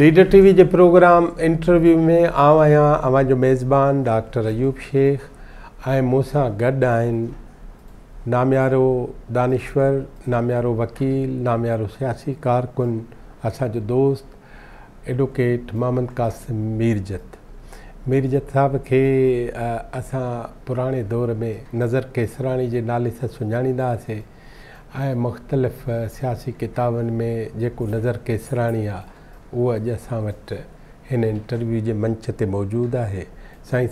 Leader TV के program interview में आउ आहियां अवांजो मेज़बान डॉक्टर अयूब शेख ऐं मूंसां गॾु आहिनि नामियारो दानिश्वर ना वकील नामियारो सियासी कारकुन असांजो दोस्त एडवोकेट मोहम्मद कासिम मीरजत मीरजत साहब खे असां पुराणे दौर में नज़र केसराणी जे नाले सां सुञाणींदासीं ऐं मुख़्तलिफ़ सियासी किताबनि में जेको नज़र केसराणी आहे उहो अॼु असां वटि हिन इंटरव्यू जे मंच ते मौजूदु आहे साईं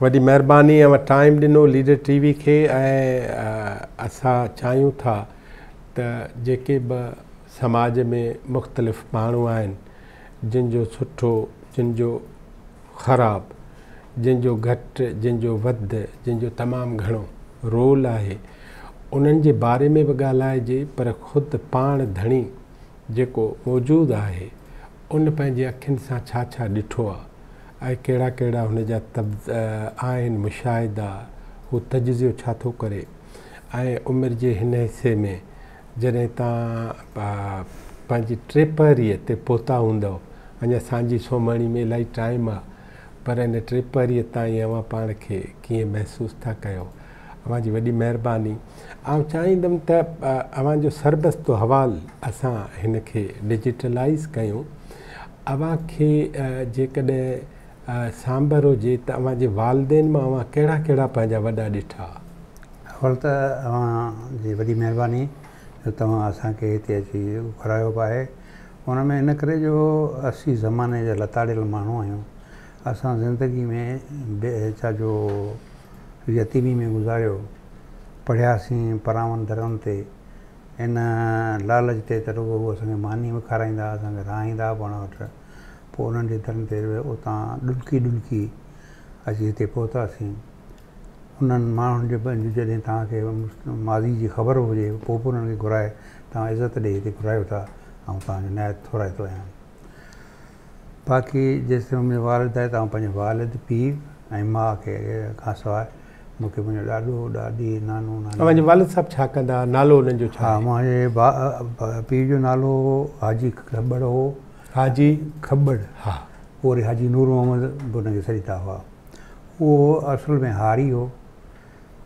वॾी महिरबानी टाइम ॾिनो लीडर टी वी खे ऐं असां चाहियूं था त जेके बि समाज में मुख़्तलिफ़ माण्हू आहिनि जंहिंजो सुठो जिनिजो ख़राबु जंहिंजो घटि जंहिंजो वध जंहिंजो तमामु घणो रोल आहे उन्हनि जे बारे में बि ॻाल्हाइजे पर ख़ुदि पाण धणी जेको मौजूदु आहे उन पंहिंजी अखियुनि सां छा छा ॾिठो आहे ऐं कहिड़ा कहिड़ा हुन जा आहिनि मुशाहिदा उहो तज्यो छा थो करे ऐं उमिरि जे हिन हिसे में जॾहिं तव्हां पंहिंजी ते पहुता हूंदव अञा सॼी सोमणी में इलाही टाइम आहे पर हिन ट्रेपरीअ ताईं पाण खे कीअं महिसूसु था कयो तव्हांजी वॾी महिरबानी ऐं चाहींदुमि त अवांजो सरबस्तो हवाल असां हिन खे डिजिटलाइज़ कयूं अव्हांखे जेकॾहिं सांभर हुजे त तव्हांजे वालदेन मां कहिड़ा कहिड़ा पंहिंजा वॾा ॾिठा हल त तव्हां वॾी महिरबानी तव्हां असांखे हिते अची घुरायो बि आहे हुन में इन करे जो असीं ज़माने जा लताड़ियल माण्हू आहियूं असां ज़िंदगी में बे छा जो यतीमी में गुज़ारियो पढ़ियासीं परावन दर्म ते इन लालच ते त रुॻो उहो असांखे मानी बि खाराईंदा असांखे रहाईंदा हुआ पाण वटि पोइ उन्हनि जे दर्म ते उतां ॾुलकी ॾुलकी अची हिते पहुतासीं उन्हनि माण्हुनि जे जो जॾहिं तव्हांखे माज़ी जी ख़बर हुजे पोइ बि उन्हनि खे घुराए तव्हां इज़त ॾेई हिते घुरायो था ऐं तव्हांजो नाइत थोराए थो आहियां बाक़ी जेसिताईं मुंहिंजो वारिद आहे तव्हां पंहिंजे वालिद पीउ ऐं माउ खे खां सवाइ मूंखे मुंहिंजो ॾाॾो ॾाॾी नानू नान सभु छा कंदा नालो हुननि जो छा मुंहिंजे भाउ पीउ जो नालो हाजी खबड़ हो हाजी खबड़ हा पोइ वरी हाजी नूर मोहम्मद बि हुनखे सरीदा हुआ उहो असुल में हारी हो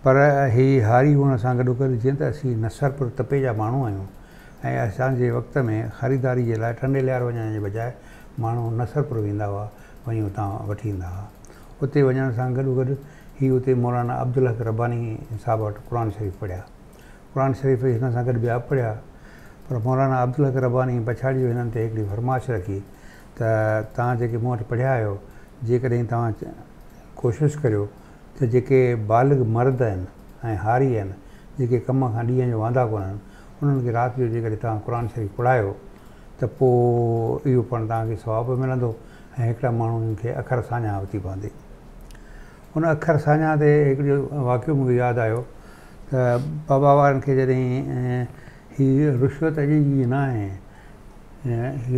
पर इहे हारी हुअण सां गॾो गॾु जीअं त असीं नसरपुर तपे जा माण्हू आहियूं ऐं असांजे वक़्त में ख़रीदारी जे लाइ ठंडे लारे वञण जे बजाए माण्हू नसरपुर वेंदा हुआ वञी हुतां वठी ईंदा हुआ हुते की उते मौलाना अब्दुल हक रबानी हिसाबु वटि क़ुर शरीफ़ पढ़िया क़ुन शरीफ़ हिन सां गॾु ॿिया पढ़िया पर मौलाना अब्दुल हक रबानी पछाड़ी हिननि ते हिकिड़ी फरमाइश रखी त तव्हां जेके मूं वटि पढ़िया आहियो जेकॾहिं तव्हां कोशिशि करियो त जेके बालिग मर्द आहिनि ऐं हारी आहिनि जेके कम खां ॾींहं जो वांदा कोन आहिनि उन्हनि खे राति जो जेकॾहिं तव्हां क़ुर शरीफ़ पढ़ायो त पोइ इहो पाण तव्हांखे सुहाप मिलंदो ऐं हिकिड़ा माण्हुनि खे अख़र सांञाव थी पवंदी उन अखर साञा ते हिकिड़ो वाक़ियो मूंखे यादि आयो त बाबा वारनि खे जॾहिं हीअ रिश्वत अॼु जी न आहे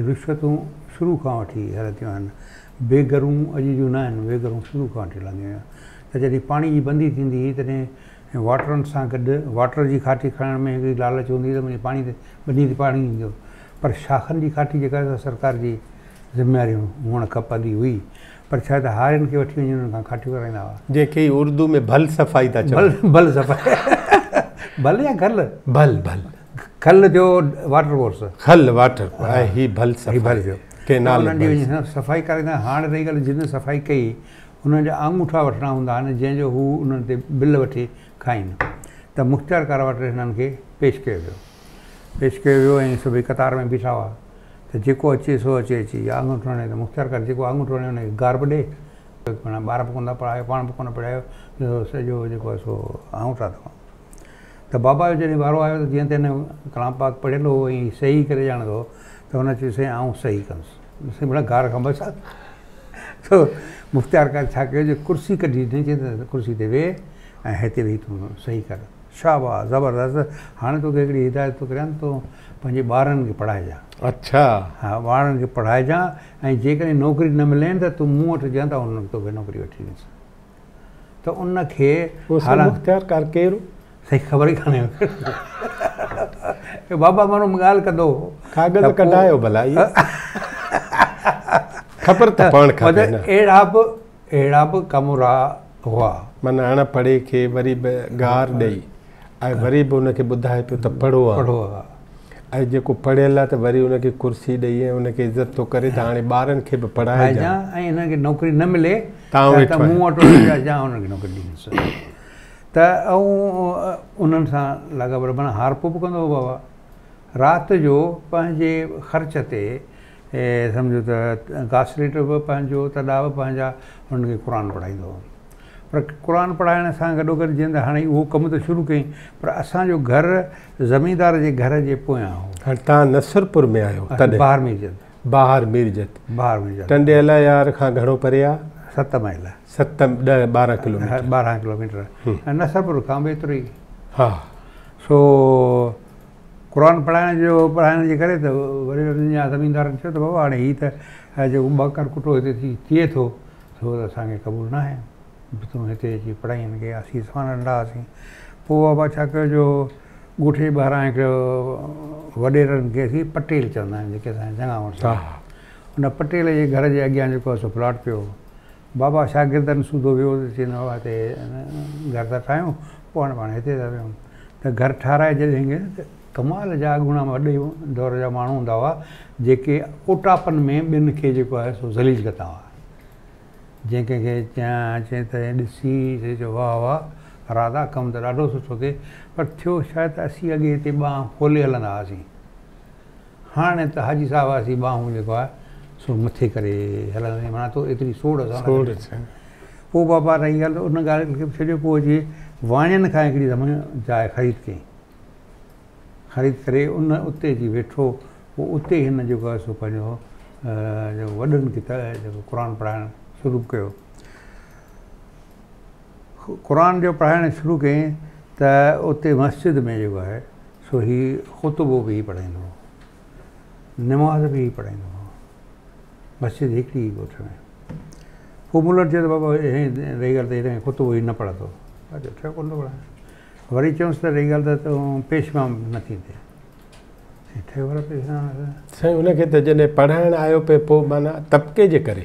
रिश्वतूं शुरू खां वठी हलंदियूं आहिनि बेघरूं अॼु जूं न आहिनि शुरू खां वठी हलंदी आहियां त जॾहिं पाणी जी बंदी थींदी तॾहिं वाटरनि सां गॾु वाटर जी खाटी खणण में हिकिड़ी लालच हूंदी त मुंहिंजे पाणी ते वॾी ते पाणी ईंदो पर शाखनि जी खाटी जेका सरकार जी ज़िमेवारी हुअणु खपंदी हुई पर छा त हारियुनि खे वठी वञी हुननि खां खाटियूं कराईंदा हुआ जेके उर्दू में भल सफ़ाई था तल भल भल सफ़ाई भल भल भल या खल जो भले कोर्स सफ़ाई कराईंदा हाणे रही करे जिन सफ़ाई कई हुननि जा अंगूठा वठणा हूंदा आहिनि जंहिंजो हू उन्हनि ते बिल वठी खाइनि त मुख़्तियार कारवाटर हिननि खे पेश कयो वियो पेश कयो वियो ऐं सभई कतार में बीठा हुआ त जेको अचे सो अचे अची या ठहण त तो मुख़्तियार कर जो आङुर ठहण हुनखे गार्ब ॾे माना ॿार को कोन था पढ़ायो तो। पाण बि कोन पढ़ायो तो सो आऊं था तव्हां बाबा जो जॾहिं वारो आयो त जीअं त कलाम पाक पढ़ियल हो ऐं सही करे ॼाणंदो त हुन चयो साईं सही कंदुसि माना गार खां बचा सो मुख़्तियार कर कुर्सी कढी ॾिनी चई कुर्सी ते वेह ऐं हिते वेही तूं सही कर छा ज़बरदस्त हाणे तोखे हिकिड़ी हिदायतूं कयांनि तो पंहिंजे ॿारनि खे पढ़ाइजांइ अच्छा हा ॿारनि खे जा ऐं जेकॾहिं नौकिरी न मिले त तूं मूं वटि ॼनि तोखे नौकिरी वठी ॾींदसि त उनखे बाबा माण्हू ॻाल्हि कंदो अहिड़ा बि अहिड़ा बि कमरा हुआ माना अनपढ़ खे वरी बि गार ॾेई ऐं वरी बि हुनखे ॿुधाए पियो त पढ़ो आहे पढ़ो आहे ऐं जेको पढ़ियल आहे त वरी हुनखे कुर्सी ॾेई ऐं हुनखे इज़त थो करे त हाणे ॿारनि खे बि पढ़ाए ऐं हिनखे नौकिरी न मिले त मूं वटि नौकिरी ॾींदुसि त ऐं उन्हनि सां लॻा पियो माना हारप बि कंदो बाबा राति जो पंहिंजे ख़र्च ते सम्झो त घासलेट बि पंहिंजो तॾा बि पंहिंजा हुनखे क़ुर पढ़ाईंदो हुओ पर क़ुर पढ़ाइण सां गॾो गॾु जीअं त हाणे उहो कमु त शुरू कयईं पर असांजो घरु ज़मीनदार जे घर जे पोयां हो तव्हां नसरपुर में आयो ॿाहिरि मिर्ज़ ॿाहर मिर्ज ॿाहरि मीर्ज़ यार खां घणो परे आहे सत माइल सत ॾह ॿारहं किलोमीटर ॿारहं किलोमीटर ऐं नसरपुर खां बि एतिरो ई हा सो क़रान पढ़ाइण जो पढ़ाइण जे करे त वरी ज़मीनदारनि चयो त बाबा हाणे हीअ त जेको ॿ कर कुटो हिते थिए थो छो त असांखे क़बूल न आहे तूं हिते अची पढ़ाई हिनखे असीं सां नंढा हुआसीं पोइ बाबा छा कयो जो ॻोठे ॿाहिरां हिकिड़ो वॾेरनि खे असीं पटेल चवंदा आहिनि जेके असांजे चङा वटि हुन पटेल जे घर जे अॻियां जेको आहे सो प्लॉट पियो बाबा शागिर्दनि सूधो वियो त चवंदो आहे हिते घर था ठाहियूं पोइ हाणे पाण हिते था वियूं त घर ठाराए जॾहिं कमाल जा अॻुणा वॾे दौर जा माण्हू हूंदा हुआ जेके ओटापनि में ॿिनि खे जेको आहे सो ज़लीज कंदा हुआ जंहिं कंहिंखे चयां चयईं त ॾिसी चइजो वाह वाह राधा कमु त ॾाढो सुठो थिए पर थियो छा त असीं अॻे हिते ॿाह खोले हलंदा हुआसीं हाणे त हाजी साहिब हुआसीं ॿाहूं जेको आहे सो मथे करे हलंदा हुआ माना एतिरी सोड़ सां पोइ बाबा रही तव्हांजी उन ॻाल्हि खे छॾियो पोइ जीअं वाणियुनि खां हिकिड़ी जाइ ख़रीद कई ख़रीद करे उन उते जी वेठो पोइ उते हिन जेको आहे सो पंहिंजो वॾनि खे त क़ुर पढ़ाइणु शुरू कयो क़ुर जो पढ़ाइणु शुरू कई त उते मस्जिद में जो है सो हीउ ख़ुतबो बि पढ़ाईंदो हुओ नमाज़ भी पढ़ाईंदो हुओ मस्जिद हिकिड़ी ॻोठ में पोइ मूं वटि बाबा रही ॻाल्हि ख़ुतबो ई न पढ़ंदो ठहियो कोन थो पढ़ाए वरी चयुसि तो रही ॻाल्हि त तूं पेशमाम न थींदे ठहियो आयो पे माना तबके जे करे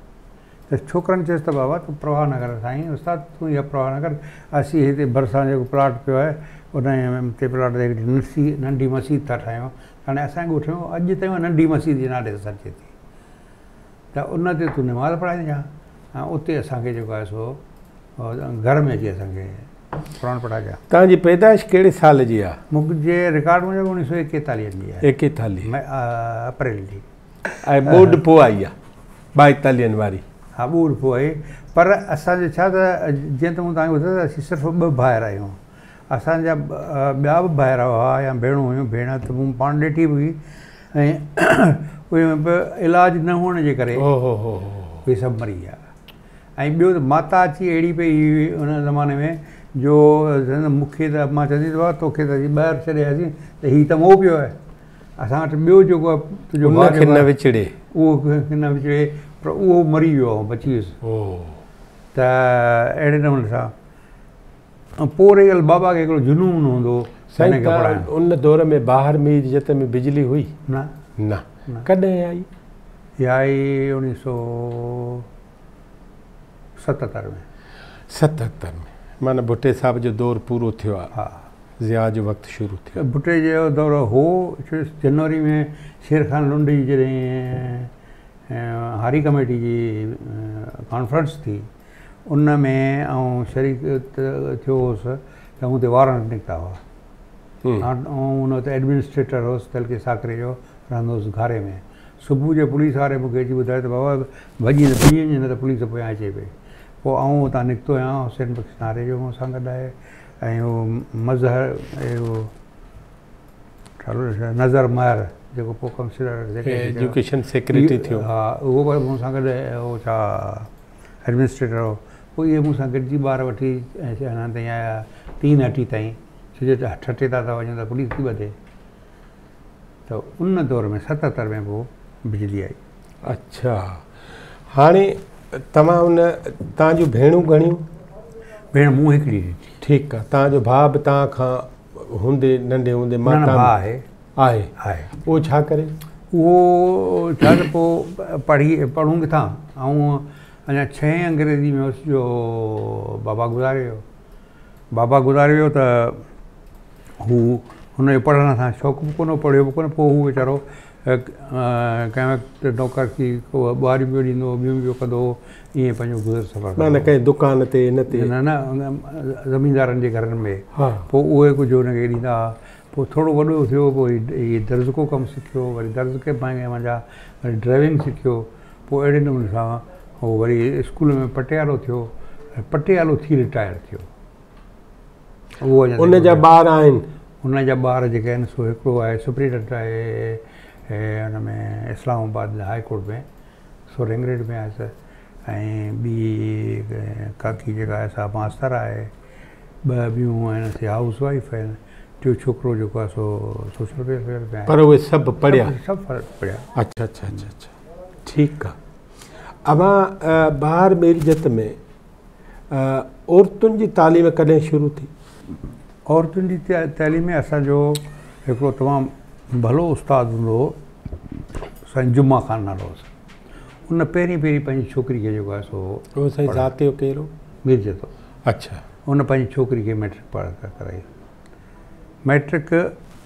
तो छोकरनि चयुसि तो त बाबा तूं प्रभानगर साईं उस्तादु तूं इहा प्रभानगर असीं हिते भरसा जेको प्लॉट पो है उन ते प्लॉट नसी नंढी मसीद था ठाहियूं हाणे असांखे ॻोठियो अॼु ताईं नंढी मसीद जे नाले सां थी तो उन तू तूं पढ़ाई पढ़ाइजांइ ऐं उते असांखे सो घर में अच्छी असान पुराण पढ़ाइजांइ पैदाइश कड़े साल की आहे रिकॉर्ड मुझे उणिवीह सौ एकतालीह जी आहे अप्रैल की ऐं ॿोॾ आई आहे ॿाएतालीहनि हा ॿ रुपियो आहे पर असांजो छा त जीअं त मूं तव्हांखे ॿुधायो त सिर्फ़ु ॿ ॿाहिरि आहियूं असांजा ॿिया बि ॿाहिरि हुआ या भेण हुयूं भेण त मूं पाण ॾिठी हुई ऐं उहे बि इलाजु न हुअण जे करे इहे सभु मरी विया ऐं ॿियो त माता अची अहिड़ी पई हुन ज़माने में जो मूंखे त मां चवंदीसां तोखे त ॿाहिरि छॾे त हीउ त उहो पियो आहे असां वटि ॿियो जेको आहे पर उहो मरी वियो आहे बची वियुसि त अहिड़े नमूने सां ऐं पोइ ॻाल्हि बाबा खे हिकिड़ो जुनून हूंदो साईं उन दौर में ॿाहिरि में मीत में बिजली हुई न न कॾहिं आई इहा आई उणिवीह सौ सतहतरि में सतहतरि में माना भुटे साहिब जो दौरु पूरो थियो आहे हा ज़िया जो वक़्तु शुरू थियो भुटे जो दौरु हो जनवरी में शेर खान लुंडी जॾहिं हारी कमेटी जी कॉन्फ्रेंस थी उन में ऐं शरीक थियो हुउसि त हुते वारंट निकिता हुआ हुन ते एडमिनिस्ट्रेटर हुउसि तलकेस साकरे जो रहंदो हुउसि घारे में सुबुह जो पुलिस वारे मूंखे अची ॿुधायो त बाबा भॼी ॿीं ॾींहं न त पुलिस पोयां अचे पई पोइ आऊं हुतां निकितो आहियां सेन बख़िनारे जो मूंसां गॾु आहे ऐं उहो मज़हर इहो नज़र महर जेको पोइ कमशनर एजुकेशन सेक्रेटरी थियो हा उहो बि मूं सां गॾु छा एडमिनिस्ट्रेटर हो पोइ इहो मूंसां गॾिजी ॿार वठी अञा ताईं आया टीन हटी ताईं छो जो अटे था था वञनि त पुलिस थी वधे त उन दौर में सतहतरि में पोइ बिजली आई अच्छा हाणे तव्हां हुन तव्हांजो भेण घणियूं भेण मूं हिकिड़ी ठीकु आहे तव्हांजो भाउ बि तव्हां खां हूंदे नंढे हूंदे मां आहे आहे पोइ छा करे उहो छा त पोइ पढ़ी पढ़ूं किथां ऐं अञा छहें अंग्रेजी में हुअसि जो बाबा गुज़ारे वियो बाबा गुज़ारे वियो त हू हुनजे पढ़ण सां शौंक़ु बि कोन हो पढ़ियो बि कोन पोइ हू वीचारो कंहिं वक़्तु नौकरु थी ॿुहारी बि ॾींदो ॿियूं बि कंदो ईअं पंहिंजो सफ़रु ज़मीदारनि जे घरनि में हा पोइ उहे कुझु हुनखे ॾींदा हुआ पोइ थोरो वॾो थियो पोइ इहे दर्ज़ुको कमु सिखियो वरी दर्ज़ दर्ज़ु पंहिंजे मुंहिंजा वरी ड्राइविंग सिखियो पोइ अहिड़े नमूने सां उहो वरी स्कूल में पटियालो थियो ऐं पटियालो थी रिटायर थियो उहो उन जा ॿार आहिनि उन जा ॿार जेके आहिनि सो हिकिड़ो आहे सुप्रीन आहे हुन में इस्लामाबाद हाई कोर्ट में सो रेंगरेड में आयसि ऐं ॿी काकी जेका आहे सा मास्तर आहे ॿ ॿियूं आहिनि हाउस वाइफ आहिनि टियों छोकिरो जेको आहे सो सोशल वेलफेयर पर उहे सभु पढ़िया सभु फ़र्क़ु पढ़िया अच्छा अच्छा अच्छा ठीकु आहे अमा ॿाहिरि मेल्ज़त में औरतुनि जी तालीम कॾहिं शुरू थी औरतुनि जी तालीम में असांजो हिकिड़ो तमामु भलो उस्तादु हूंदो हुओ साईं जुमा खान वारो उन पहिरीं पहिरीं पंहिंजी छोकिरी खे जेको आहे सो केरु हो मिर्ज़ अच्छा हुन पंहिंजी छोकिरी खे मेट्रिक कराई मैट्रिक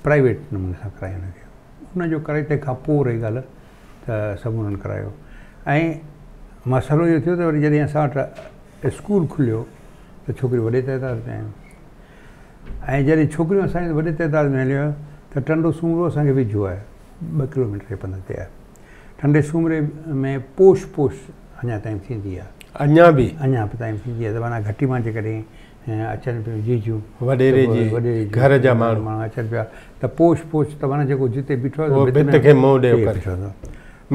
प्राइवेट नमूने सां कराइणु हुयो हुनजो करे तंहिंखां पोइ रही ॻाल्हि त सभु हुननि करायो ऐं मसइलो इहो थियो त वरी जॾहिं स्कूल खुलियो त छोकिरियूं वॾे तइदाद में आहियूं ऐं जॾहिं छोकिरियूं असांखे वॾे तइदाद में हलो त टंडो सूमरो असांखे वेझो आहे ॿ किलोमीटर जे पंध ते ठंडे सूमरे में पोश पोश अञा ताईं थींदी आहे अञा बि अञा माना घटी मां जेकॾहिं अचनि पियो जी घर जा माण्हू माण्हू अचनि पिया त पोश पोश त माना जेको जिते बीठो आहे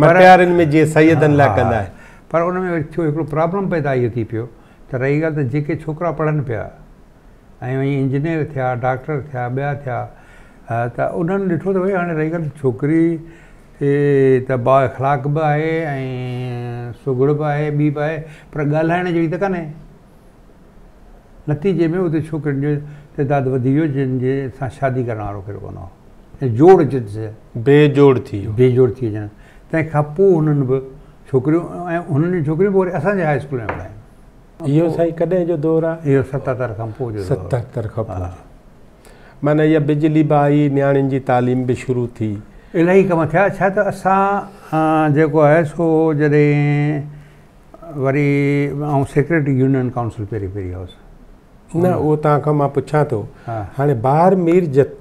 मटियारनि में जीअं सैदनि लाइ कंदा आहिनि पर उन में थियो हिकिड़ो प्रॉब्लम पैदा इहो थी पियो त रही ॻाल्हि त जेके छोकिरा पढ़नि पिया ऐं वरी इंजीनियर थिया डॉक्टर थिया ॿिया थिया त उन्हनि ॾिठो त भई हाणे रही ॻाल्हि छोकिरी त बाखाक बि आहे ऐं सुगड़ बि आहे ॿी बि आहे पर ॻाल्हाइण जहिड़ी त कान्हे नतीजे में उते छोकिरियुनि जो तइदादु वधी वियो जंहिंजे सां शादी करण वारो केरु कोन हो ऐं जोड़ जिज़ बेजोड़ थी वियो बेजोड़ थी वञनि तंहिंखां पोइ हुननि बि छोकिरियूं ऐं हुननि जूं छोकिरियूं बि वरी असांजे हाई स्कूल में इहो साईं कॾहिं जो दौरु आहे इहो सतहतरि सतहतरि खां खां पोइ पोइ जो माना इहा बिजली बि आई नियाणियुनि जी तालीम बि शुरू थी इलाही कम थिया छा त असां जेको आहे सो जॾहिं वरी ऐं सेक्रेटरी यूनियन काउंसिल पहिरीं पहिरीं हुअसि न उहो तव्हांखां मां पुछां थो हाणे बार मीर जत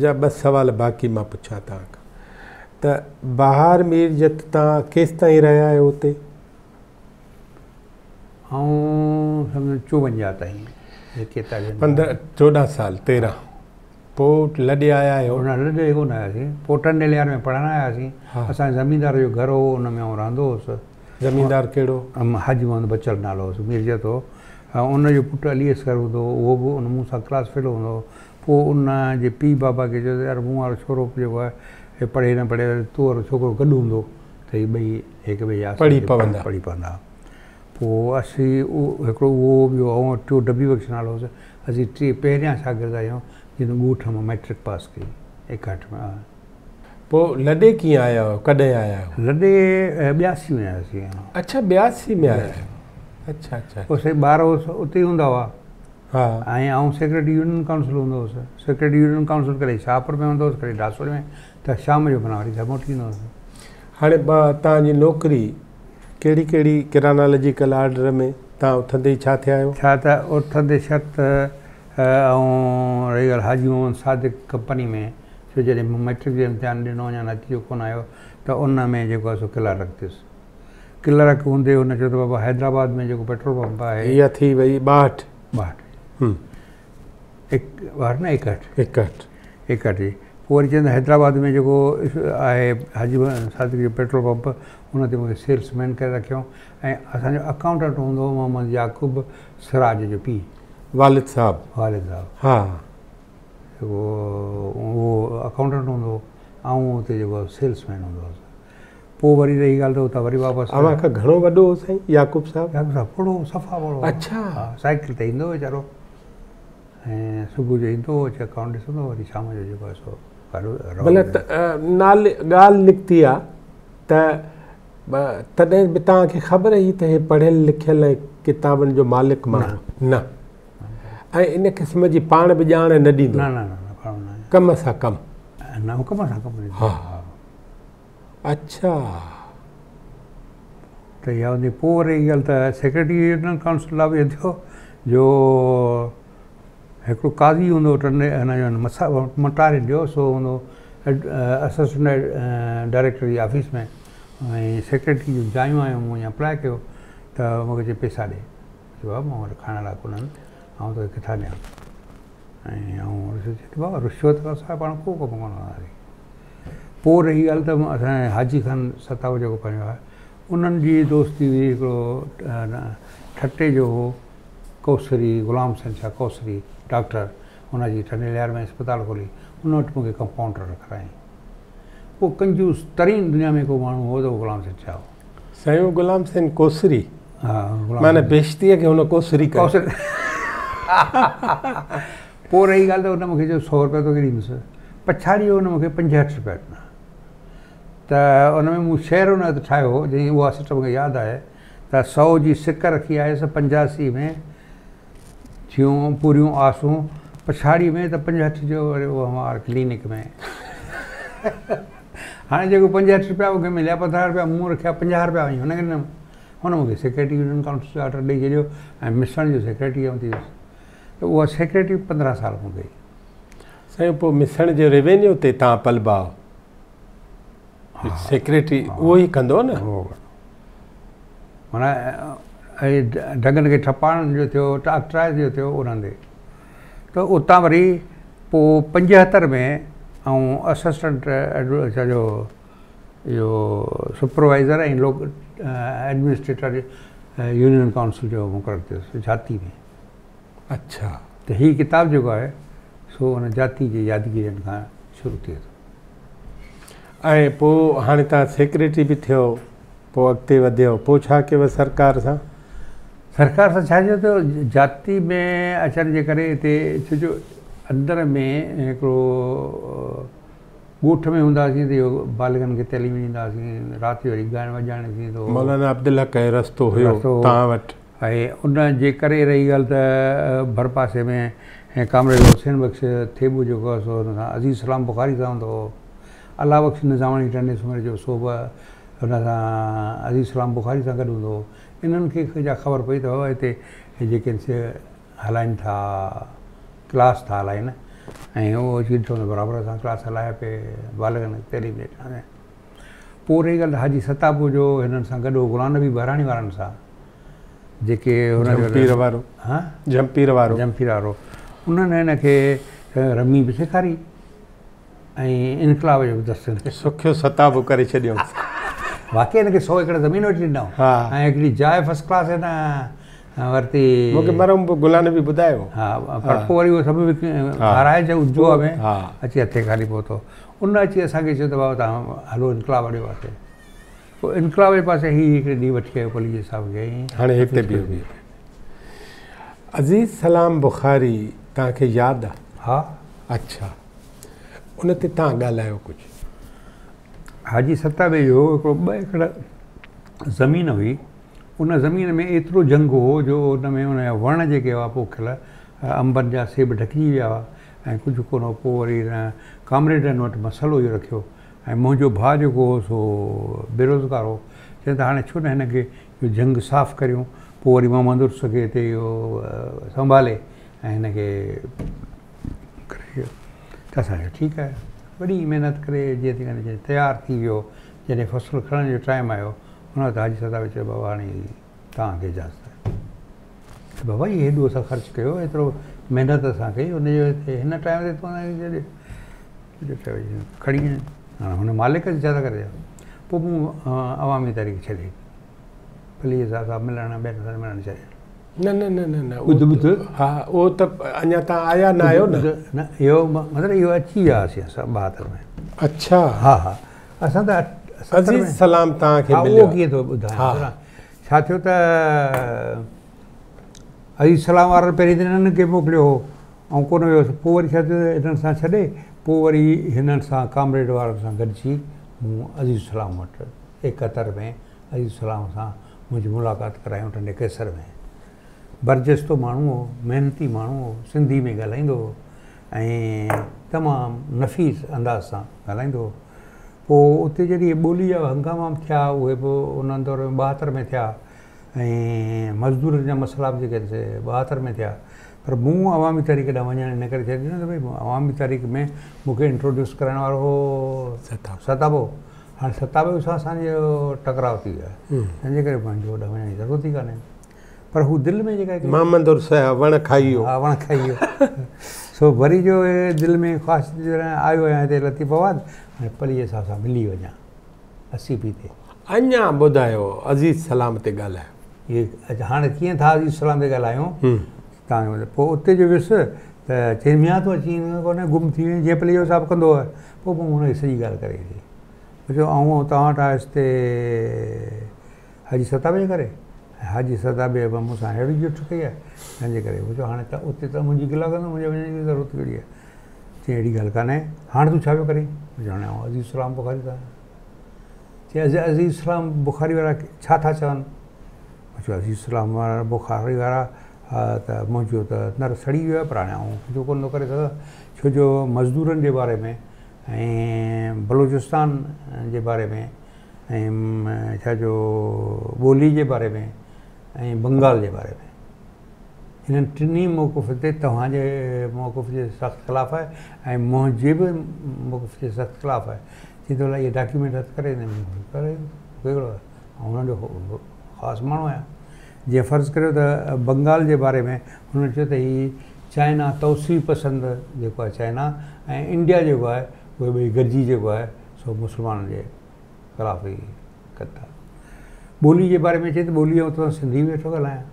जा ॿ सवाल बाक़ी मां पुछां तव्हां खां त मीर जत तव्हां केसि ताईं रहिया आहियो हुते ऐं चोवंजाहु ताईं चोॾहं साल तेरहं पोइ लॾे आया आहियो लॾे कोन आयासीं पोइ टंडली में पढ़ण आयासीं असांजे ज़मीनदार जो घरु हो हुन में आउं रहंदो हुउसि ज़मीनदार कहिड़ो हजम बचल नालो हुउसि मिर्त हो उन जो पुटु अली असगर हूंदो हुओ उहो बि उन मूं सां क्लास फेलो हूंदो हुओ पोइ जे पीउ बाबा खे चयो यार मूं वारो छोरो जेको आहे हे पढ़े न पढ़े तूं वारो छोकिरो गॾु हूंदो त हीअ ॿई हिकु ॿिए जा पढ़ी पढ़ी पवंदा पवंदा पोइ असीं उहो हिकिड़ो उहो ॿियो ऐं टियो डबी बक्ष नालो हुओ असीं टे पहिरियां शागिर्द आहियूं जिन ॻोठ मां मैट्रिक पास कई एकहठि में पोइ लॾे कीअं आया हुआ कॾहिं आया आहियूं लॾे ॿियासी में आयासीं अच्छा ॿियासी में आया आहियूं अच्छा अच्छा उहो सही ॿार उते ई हूंदा हुआ हा ऐं सेक्रेटरी यूनियन काउंसिल हूंदो हुअसि सेक्रेटरी यूनियन काउंसिल कॾहिं शाहपुर में हूंदो हुयुसि कॾहिं डासुर में त शाम जो माना वरी घर में ईंदो हुयुसि हाणे तव्हांजी नौकिरी कहिड़ी कहिड़ी किरानोलॉजी कल आहे में तव्हां उथंदे छा थिया आहियो छा त उथंदे शर्त ऐं सादिक कंपनी में छो जॾहिं जो इम्तिहान ॾिनो वञनि हथ कोन क्लर्क हूंदे हुन चयो त बाबा हैदराबाद में जेको पेट्रोल पंप आहे इहा थी वई ॿाहठि ॿाहठि ॿाहठि न एकहठि एकहठि एकहठि पोइ वरी चवंदा हैदराबाद में जेको आहे हाजी जो पेट्रोल पंप हुन ते मूंखे सेल्समैन करे रखियो ऐं असांजो अकाउंटंट हूंदो हुओ मोहम्मद याकूब सराज जो पीउ वालिद साहबु वालिद साहबु हा जेको उहो अकाउंटंट हूंदो हुओ ऐं हुते जेको सेल्समैन हूंदो हुओ पोइ वरी रही ॻाल्हि त वरी वापसि ईंदो ॻाल्हि निकिती आहे तॾहिं बि तव्हांखे ख़बर ई त पढ़ियल लिखियल किताबनि जो मालिक माण्हू न ऐं इन क़िस्म जी पाण बि ॼाण न हा अच्छा त यावनि पोइ वरी ॻाल्हि त सेक्रेटरी जनरल काउंसिल आहे बि थियो जो हिकिड़ो तो काज़ी हूंदो टने हिन जो मसा मटारिन जो सो हूंदो असिस्टेंट डायरेक्टर जी ऑफिस में सेक्रेटरी जो जायूं आयूं मूं अप्लाए कयो त मूंखे चए पैसा ॾे बाबा मूं वटि खाइण लाइ कोन आहिनि ऐं तोखे किथां ॾियां ऐं ऐं चए बाबा रिश्वत असांजे पाण को कमु कोन कंदासीं पोइ रही ॻाल्हि त मां असांजे हाजी खान सताव जेको पंहिंजो आहे उन्हनि जी दोस्ती हुई हिकिड़ो ठटे जो हो कौसरी ग़ुलाम संशा कौसरी डॉक्टर हुनजी टंडेलयार में अस्पताल खोली उन वटि मूंखे कंपाउंडर रखायईं पोइ कंजूस तरीन दुनिया में को माण्हू हो त उहो ग़ुलाम संशा हो साईं ग़ुलाम सेन कोसरी हा माना बेशतीअ खे हुन कोसरी कौसरी पोइ रही ॻाल्हि त हुन मूंखे चयो सौ रुपिया तोखे ॾींदुसि पछाड़ीअ हुन मूंखे पंजहठि रुपिया ॾिना त उन में मूं शहर न त ठाहियो जीअं उहा सिट मूंखे यादि आहे त सौ जी सिक रखी आहे पंजासी में थियूं पूरियूं आसूं पछाड़ी में त पंजहठि जो वरी उहो हमार क्लीनिक में हाणे जेको पंजहठि रुपिया मूंखे मिलिया पंद्रहं रुपिया मूं रखिया पंजाह रुपिया वञी हुनखे न हुन मूंखे सेक्रेटरी यूनियन काउंसिल जो ऑडर ॾेई छॾियो ऐं मिसण जो सेक्रेटरी थी वियुसि त उहा सेक्रेटरी पंद्रहं साल हुई साईं पोइ मिसण जो रेवेन्यू ते तव्हां पलबाओ सेक्रेटरी उहो ई कंदो न माना ऐं ढंगनि खे जो थियो टाकटाए जो थियो उन हंधि त वरी पोइ में ऐं असिस्टेंट छाजो सुपरवाइज़र ऐं लोक एडमिनिस्ट्रेटर यूनियन काउंसिल जो मुक़ररु अच्छा, थियुसि में अच्छा तो हीअ किताब जो है सो हुन जाती जी यादगिरियुनि खां शुरू थे थो ऐं पोइ हाणे तव्हां सेक्रेटरी बि थियो पोइ अॻिते वधियो पोइ छा कयव सरकार सां सरकार सां छा चइ जाती में अचण जे करे हिते छो जो अंदर में हिकिड़ो ॻोठ में हूंदा त इहो बालगनि खे तलीमी ॾींदा राति जो वरी वॼाइणो ऐं उन जे करे रही ॻाल्हि त भर पासे में कामरेड हुसैन बख़्श थेबू जेको आहे सो हुन सां अज़ीज़ सलाम बुखारी सां हूंदो हुओ अलाबख़्सी निज़ामी चंड सुमर जो सोभ हुन सां अज़ीज़ सलाम बुखारी सां गॾु हूंदो हुओ हिननि खे जा ख़बर पई त हिते जेके हलाइनि था क्लास था हलाइनि ऐं उहो अची चीजो बराबरि सां क्लास हलाया पिए बालकनि खे पोइ रही ॻाल्हि हाजी सतापु जो हिननि सां गॾु ग़ुलाम नबी बहिराणी वारनि सां जेके हुन झमपीर वारो जंपीर वारो उन्हनि हिनखे रमी बि सेखारी ऐं इनकलाब जो ॾिनऊं हथे खाली पहुतो उन अची असांखे चयो तव्हां हलो इंकलाबु पोइ इंक्लाबु तव्हांखे यादि आहे हा अच्छा उन ते तव्हां ॻाल्हायो कुझु हाजी सतावीह जो हिकिड़ो ॿ एकड़ ज़मीन हुई उन ज़मीन में एतिरो झंग हो जो उन में उन जा वण जेके हुआ पोखियल अंबनि जा सेब ढकजी विया हुआ ऐं कुझु कोन हो पोइ वरी हिन काम्रेडनि वटि मसालो इहो रखियो ऐं मुंहिंजो भाउ जेको हो सो बेरोज़गारु हो चए त हाणे छो न हिन खे झंग साफ़ु करियूं पोइ वरी मां मंदुरुस खे हिते इहो संभाले ऐं हिनखे त असांखे ठीकु आहे वॾी महिनत करे जीअं थी करे तयारु थी वियो जॾहिं फसल खणण जो टाइम आयो हुन हाजी सदा हाज़ु बाबा हाणे तव्हांखे इजाज़त आहे त बाबा इहे हेॾो असां ख़र्चु कयो एतिरो महिनत असां कई हुनजो हिते हिन टाइम ते खणी हाणे हुन मालिक जी छा था करे ॾियो पोइ मूं अवामी तारीख़ छॾे भली असां मिलण ॿियनि सां मिलणु छॾे न न न न ॿुध ॿुध हा उहो त अञा तव्हां आया न आहियो न न इहो मतिलबु इहो अची वियासीं असां बहादु अच्छा हा हा असां तव्हांखे छा थियो त अज़ीज़ सलाम वारनि पहिरीं त हिननि खे मोकिलियो ऐं कोन वियोसि पोइ वरी छा थियो हिननि सां छॾे पोइ वरी हिननि सां कामरेड वारनि सां गॾिजी मूं अज़ीज़ सलाम वटि एकहतरि में अज़ीज़ सलाम सां मुंहिंजी मुलाक़ात करायूं में बर्जिश्तो माण्हू हो महिनती माण्हू हो सिंधी में ॻाल्हाईंदो हुओ ऐं तमामु नफ़ीस अंदाज़ सां ॻाल्हाईंदो हुओ पोइ उते जॾहिं ॿोलीअ जा हंगामा थिया उहे बि उन दौर में ॿाहतरि में थिया ऐं मज़दूरनि जा मसाला बि जेके से ॿाहतरि में थिया पर मूं अवामी तरीक़े ॾाढा वञण इन करे चवंदी त भई आवामी तरीक़े में मूंखे इंट्रोड्यूस करण वारो सताबो सताबो हाणे सतावे सां असांजो टकराव थी वियो आहे तंहिंजे करे वञण जी पर हू दिलि में जेका वण वण खाई खाई वियो वियो हा सो वरी जो दिलि में ख़्वासश आयो आहियां हिते लतीफ़ाद पली हिसाब सां मिली वञा असी पीते अञा ॿुधायो अज़ीज़ सलाम ते ॻाल्हायो इहे अच्छा हाणे कीअं था अज़ीज़ सलाम ते ॻाल्हायो तव्हां पोइ उते जो वियुसि त चिमिया थो अची कोन्हे गुम थी वियो जीअं पलीअ जो साहिबु कंदो आहे पोइ पोइ खे सॼी ॻाल्हि करे कई ऐं तव्हां वटि आयुसि अॼु सत बजे करे हाजी सदा बि अब मूंसां अहिड़ी कई आहे तंहिंजे करे हुजो हाणे त उते त मुंहिंजी गिला कंदो मुंहिंजे वञण जी ज़रूरत कहिड़ी आहे चई अहिड़ी ॻाल्हि कान्हे हाणे तूं छा पियो करीं हाणे आऊं अज़ीज़ सलाम बुखारी था चई अज़ अज़ीज़ सलाम बुखारी वारा छा था चवनि चयो वारा बुखारी वारा त मुंहिंजो त नर सड़ी वियो आहे पर हाणे आऊं जो कोन थो करे सघां छो जो मज़दूरनि जे बारे में ऐं बलोचिस्तान जे बारे में ऐं छा छाजो ॿोली जे बारे में ऐं बंगाल जे बारे में हिननि टिनी मौक़ुफ़ ते तव्हांजे मौक़ुफ़ जे सख़्तु ख़िलाफ़ु आहे ऐं मुंहिंजे बि मौक़ुफ़ जे सख़्तु ख़िलाफ़ु आहे चई थो अलाए इहे डॉक्यूमेंट हथु करे ख़ासि माण्हू आहियां जीअं फर्ज़ु करियो त बंगाल जे बारे में हुन चयो त हीअ चाइना तौसी पसंदि जेको आहे चाइना ऐं इंडिया जेको आहे उहे ॿई गॾिजी जेको आहे सो मुस्लमाननि जे ख़िलाफ़ ई कनि था बोली के बारे में चे तो बोली जो सिंधी में वेठो या ऐं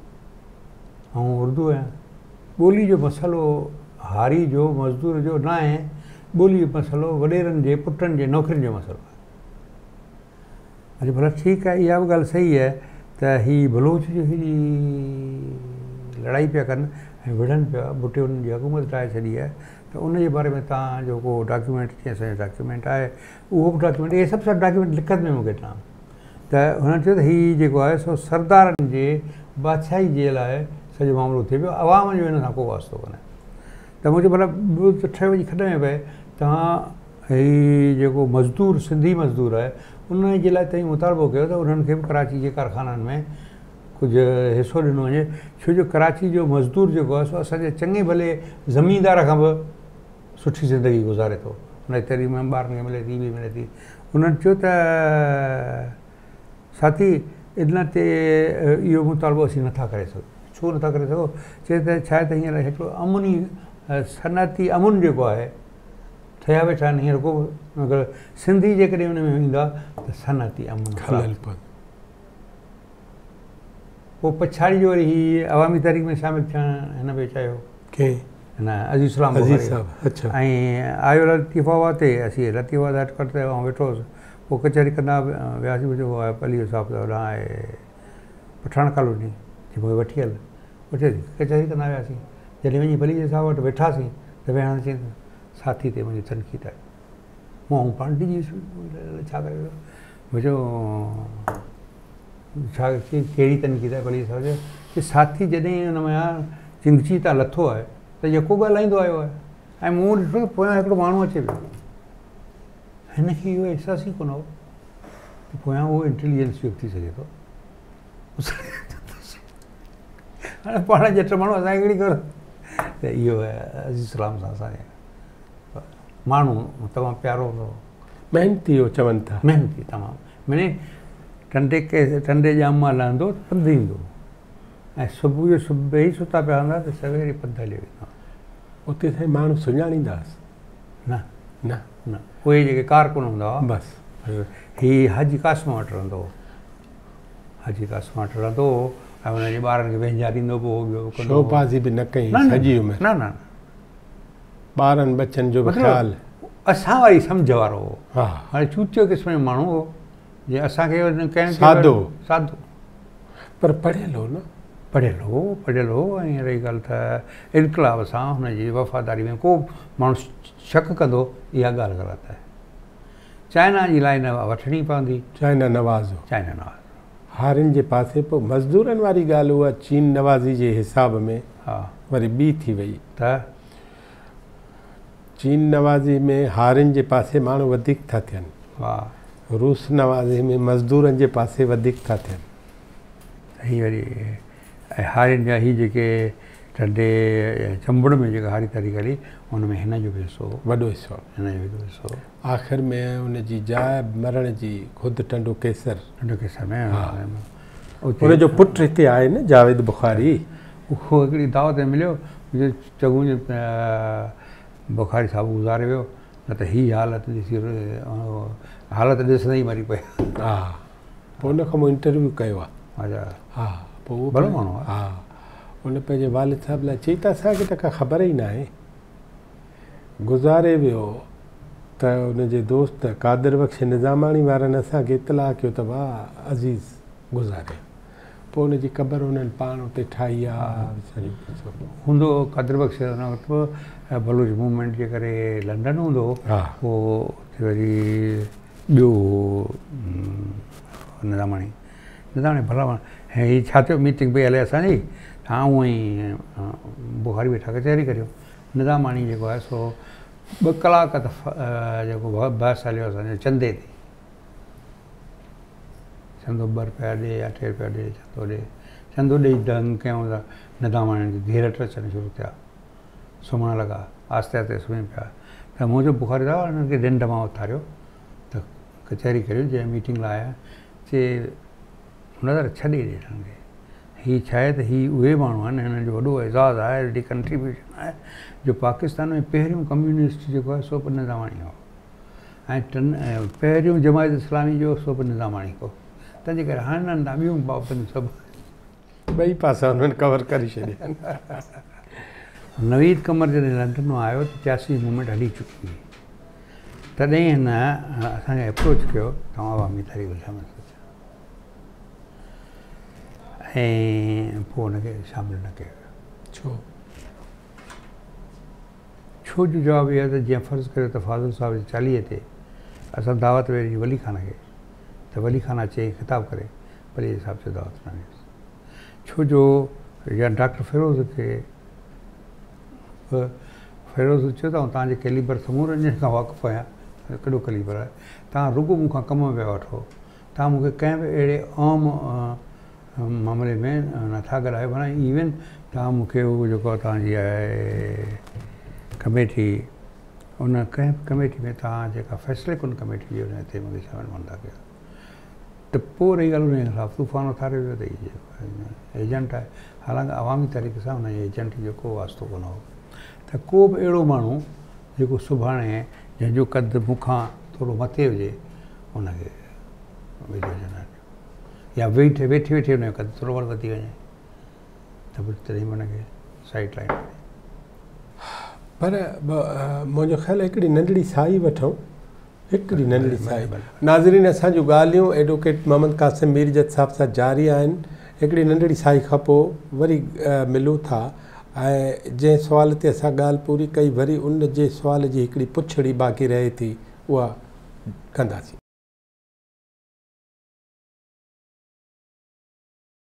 उर्दू आहियां ॿोली जो मसलो हारी जो मज़दूर जो न आहे ॿोली जो मसइलो वॾेरनि जे पुटनि जे नौकिरियुनि जो मसइलो आहे अॼु भला ठीकु आहे इहा बि ॻाल्हि सही है त हीअ बलोच जो लड़ाई पिया कनि ऐं विढ़नि पिया बुटे हुननि जी हुकूमत ठाहे छॾी आहे त उनजे बारे में तव्हां जेको डॉक्यूमेंट जीअं डॉक्यूमेंट है वो भी डॉक्यूमेंट ये सब सब डॉक्यूमेंट लिखत में मुझे तव्हां त हुननि चयो त हीउ जेको आहे सो सरदारनि जे बादशाही जे लाइ सॼो मामिलो थिए पियो आवाम जो हिन सां को वास्तो कोन्हे त मुंहिंजो मतिलबु ॿियो चिठे वञी खॾे पए तव्हां हीउ जेको मज़दूर सिंधी मज़दूर आहे उन जे लाइ त मुतालबो कयो त उन्हनि खे बि कराची जे कारखाननि में कुझु हिसो ॾिनो वञे छो जो कराची जो मज़दूर जेको आहे सो असांजे चङे भले ज़मीनदार खां बि सुठी ज़िंदगी गुज़ारे थो उनजी तरीमे ॿारनि खे मिले थी ॿी मिले थी उन्हनि चयो त साथी इन ते इहो मुतालबो असीं नथा करे सघूं छो नथा करे सघूं चए त छा आहे हींअर हिकिड़ो अमुनी सनती अमून जेको आहे ठहिया वेठा आहिनि हींअर को बि अगरि सिंधी जेकॾहिं पोइ पछाड़ी जो वरी अवामी तारीख़ में शामिलु थियणु हिन में चयो ऐं आयो लतीफ़ावा ते असीं लतीफ़ाटक ते ऐं वेठोसि पोइ कचहरी कंदा वियासीं मुंहिंजो भली जो हिसाब पठाण कालोनी जेको वठी हलेसि कचहरी कंदा वियासीं जॾहिं वञी भली जे वटि वेठासीं त वेहण चई साथी ते मुंहिंजी तनखीद आहे मूं पांडिजी छा कयो मुंहिंजो छा कई कहिड़ी तनखीद आहे की साथी जॾहिं हुन हुनमें चिंघी तां लथो आहे त यको ॻाल्हाईंदो आयो आहे ऐं मूं ॾिठो पोयां हिकिड़ो माण्हू अचे पियो हिन खे इहो अहसासु ई कोन हो त पोयां उहो इंटेलिजेंस बि थी सघे थो हाणे पाण जेतिरा माण्हू असांखे कहिड़ी त इहो अज़ीज़ सलाम सां असांजे माण्हू तमामु प्यारो हूंदो महिनती चवनि था महिनती तमामु माने टंडे कंहिं टंडे जा अम लहंदो पंधु ईंदो ऐं सुबुह जो सुबुह ई सुता पिया हूंदा त सवेल ई पंधि हली वेंदो उते साईं माण्हू सुञाणींदा हुआसीं न न न उहे जेके कारकुन हूंदा हुआ बसि हीउ हजी कास मां वटि रहंदो हुओ हज कास मां वटि रहंदो हुओ ऐं हुनजे ॿारनि खे वेंझा ॾींदो न न ॿारनि बचनि जो असां वरी सम्झ वारो हो चूचियो क़िस्म जो माण्हू हो जीअं असांखे कंहिं सादो सादो पर हो न पढ़ियल हो पढ़ियलु हो ऐं रही ॻाल्हि इनकलाब सां हुनजी वफ़ादारी में को माण्हू शक कंदो इहा ॻाल्हि ग़लति चाइना की लाइन वठणी पवंदी चाइना नवाज़ चाइना नवाज़ हारियुनि जे पासे पोइ मज़दूरनि वारी चीन नवाज़ी के हिसाब में हाँ वो ॿी थी वई त चीन नवाज़ी में हारियुनि जे पासे माण्हू था थन रूस नवाज़ी में मज़दूर के पास वधीक था थियनि वरी ऐं हारियुनि जा ही जेके टंडे चंबड़ में जेका हारी तरी कई हुन में हिन जो बि हिसो वॾो हिसो हिन जो वॾो हिसो आख़िर में जी जाइ मरण जी ख़ुदि टंडो टंडो केसर केसर में जो पुटु हिते आहे न जावेद बुखारी उहो हिकिड़ी दावत ते मिलियो चङो बुखारी साहबु गुज़ारे वियो न त हीअ हालत ॾिसी मरी पिया हा पोइ हुन खां इंटरव्यू कयो आहे हा हा पोइ भलो हा उन पंहिंजे वाल साहिब लाइ चई त असांखे त का ख़बर ई न आहे गुज़ारे वियो त उनजे दोस्त कादिर बख़्श निज़ामाणी वारनि असांखे इतलाउ कयो त वाह अज़ीज़ गुज़ारे पोइ उनजी क़बर उन्हनि पाण उते ठाही आहे ये छात्र मीटिंग पे हले असांजी तव्हां बुखारी वेठा कचहरी करियो निज़ामाणी जेको आहे सो ॿ कलाक त जेको बहस हलियो चंदे ते चंदो ॿ रुपिया ॾे या टे रुपिया ॾे चंदो ॾे चंदो ॾेई दंग क्यों त निज़ामाणी घेर वटि अचणु शुरू थिया सुम्हणु लॻा आहिस्ते आहिस्ते सुम्ही पिया त मुंहिंजो बुखारी था हुननि खे ढंढ मां उथारियो कचहरी कर मीटिंग लाया चे नज़र छॾे ॾे हीअ छा आहे त हीअ उहे माण्हू आहिनि हिननि जो वॾो एज़ाज़ आहे हेॾी कंट्रीब्यूशन आहे जो पाकिस्तान में पहिरियों कम्यूनिस्ट जेको आहे निज़ामाणी हो ऐं टिन पहिरियों जमायत इस्लामी जो सोपन निज़ामाणी हो तंहिंजे करे हाणे ॿियूं सभु ॿई पासा हुननि कवर करे छॾिया नवीद कमर जॾहिं लंडन मां आयो त सियासी मूवमेंट हली चुकी हुई तॾहिं हिन असांखे अप्रोच कयो तव्हां वमीदारी ॿुधायो போனக்கு சாமிக்கு छो छो जो जवाबु इहा त जीअं फर्ज़ु करियो त फाज़िल साहिब जे चालीहे ते दावत वेड़ी वली खान के त वली खान अचे खिताब करे वली जे हिसाब दावत न छो जो या डॉक्टर फिरोज़ के फिरोज़ चयो त आउं तव्हांजे कैलिबर समूर इंजन खां वाक़ुफ़ु आहियां कैलिबर आहे तव्हां रुगो मुखा कम पिया वठो तव्हां मूंखे कंहिं बि अहिड़े आम मामले में नथा कराए माना इवन तव्हां मूंखे उहो जेको तव्हांजी आहे कमेटी उन कंहिं बि कमेटी में तव्हां जेका फ़ैसिले कोन कमेटी जे त पोइ रही ॻाल्हि हुनजे ख़िलाफ़ु तूफ़ान था रहियो वियो त इहा एजेंट आहे हालांकि अवामी तरीक़े सां हुनजे एजेंट जो को वास्तो कोन हो त को बि अहिड़ो माण्हू जेको सुभाणे जंहिंजो कदु मूंखां थोरो मथे हुजे उनखे विझो पर मुंहिंजो ख़्याल हिकिड़ी नंढड़ी साई वठूं हिकिड़ी नंढड़ी साई नाज़रीन असां ॻाल्हियूं एडवोकेट मोहम्मद कासिम जत साहब सां जारी आहिनि हिकिड़ी नंढड़ी साई खां पोइ वरी मिलूं था ऐं जंहिं सुवाल ते असां ॻाल्हि पूरी कई वरी उन जे सुवाल जी हिकिड़ी पुछड़ी बाक़ी रहे थी उहा कंदासीं